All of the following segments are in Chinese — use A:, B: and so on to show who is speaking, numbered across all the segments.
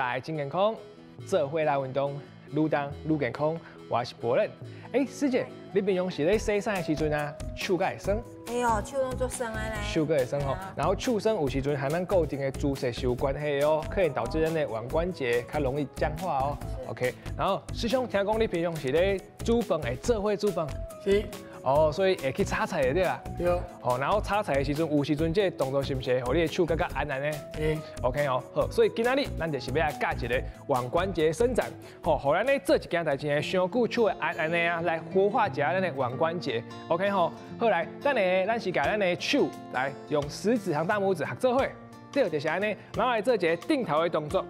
A: 大家健康，做会来运动，愈当愈健康。我是博仁。哎，师姐，你平常时咧洗衫的时阵啊，手会酸？
B: 哎呦，手拢做酸啊咧。
A: 手会酸吼，然后手酸有时阵和咱固定的姿势是有关系哦，可能导致咱的腕关节较容易僵化哦。OK，然后师兄听讲你平常时咧煮饭会做会煮饭？
C: 是。
A: 哦，所以会去炒菜的对啊。
C: 有。
A: 哦，然后炒菜的时阵，有时阵这个动作是不是让你的手更加安安呢？
C: 嗯。
A: OK 哦，好，所以今仔日咱就是要来教一个腕关节伸展，好，好咱呢做一件代志呢，上久手的安安呢啊，来活化一下咱的腕关节。OK 吼，好来，等下咱是教咱的手来用食指和大拇指合作会，第二就是安尼，然后来做一个定头的动作。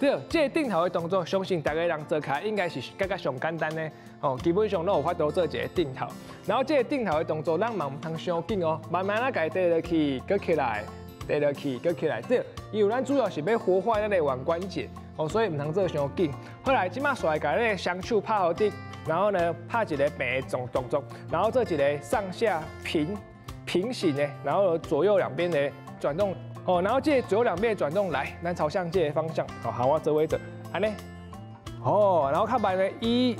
A: 对，这个定头的动作，相信大家人做开应该是更加上简单的哦。基本上都有法度做一个定头，然后这个定头的动作，咱嘛唔通伤紧哦，慢慢啊，改跌落去，搁起来，跌落去，搁起来。对，因为咱主要是要活化咱的腕关节哦，所以唔通做伤紧。后来即马来改咧，双手拍好底，然后呢，拍一个平的动动作，然后做一个上下平平行的，然后左右两边的转动。哦，然后这左右两边转动来，咱朝向这个方向。好，好，我折位者，安尼。哦，然后看摆呢，一、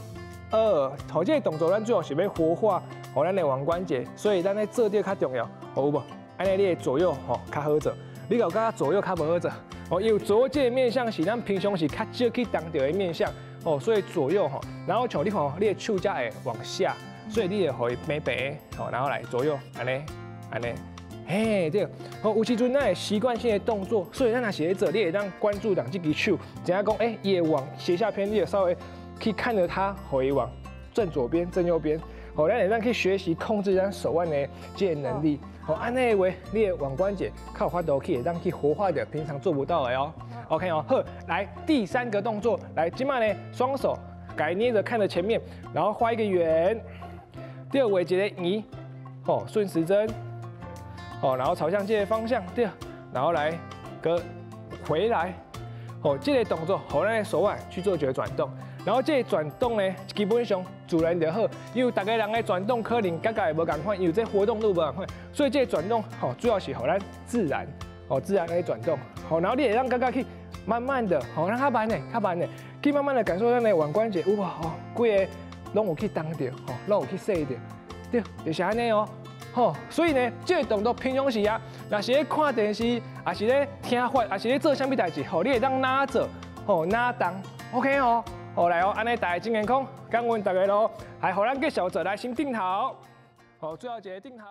A: 二，好，这个动作咱最好是要活化，哦，咱的腕关节，所以咱咧做点较重要，好不？安尼你左右吼较好做，你搞刚左右较不好做。哦，因为左这面向是咱平常是较少去当掉的面向，哦，所以左右吼，然后像你看，你的手架会往下，所以你也可以平平，好，然后来左右，安尼，安尼。嘿，对，好，有时阵那习惯性的动作，所以咱那写者，你也当关注两只只手，怎样讲？哎，也往斜下偏，你也稍微可以看着它，回往正左边、正右边，好，咱也当可以学习控制咱手腕的这能力。好，按那为你的腕关节靠发抖，可以让去活化点平常做不到的哦。OK 哦，呵，来第三个动作，来，今麦呢，双手改捏着看着前面，然后画一个圆，第二位节的移，哦，顺时针。哦，然后朝向这个方向，对，然后来个回来，哦，这个动作，好，咱的手腕去做一个转动，然后这个转动呢，基本上自然就好，因为大家人的转动可能刚刚也无共款，因为这活动度无共款，所以这个转动，哦，主要是好咱自然，哦，自然来转动，好，然后你也让刚刚去慢慢的，好，让它慢呢，它慢呢，去慢慢的感受咱的腕关节，哇，哦，规个拢有去当着，哦，拢有去细着，对，就是安尼哦。吼，所以呢，这个动作平常时啊，若是咧看电视，还是咧听话，还是咧做啥物代志，吼，你会当哪做，吼哪当，OK 哦，好来哦，安尼大家真健康，感恩大家咯，还好咱继续做来先定头，好，最后一个定头。